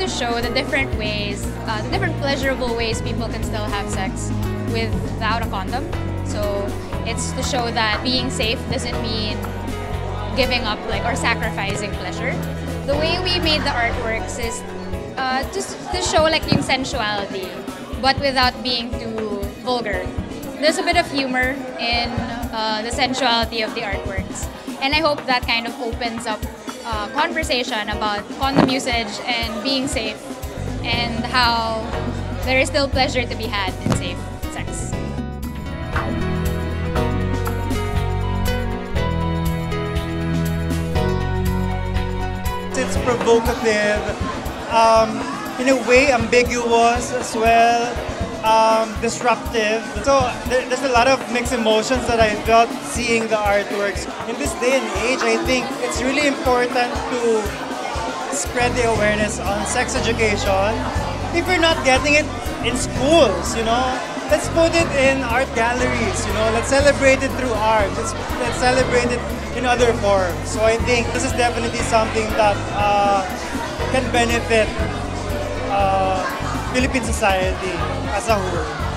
the different ways, uh, the different pleasurable ways people can still have sex without a condom. So it's to show that being safe doesn't mean giving up like or sacrificing pleasure. The way we made the artworks is uh, just to show like yung sensuality, but without being too vulgar. There's a bit of humor in uh, the sensuality of the artworks, and I hope that kind of opens up uh, conversation about condom usage and being safe, and how there is still pleasure to be had in safe sex. It's provocative, um, in a way ambiguous as well, um, disruptive. So there, there's a lot of mixed emotions that I felt seeing the artworks. In this day and age, I think it's really important to spread the awareness on sex education. If you're not getting it in schools, you know, let's put it in art galleries, you know, let's celebrate it through art. Let's, let's celebrate it in other forms. So I think this is definitely something that uh, can benefit Philippine society as a whole.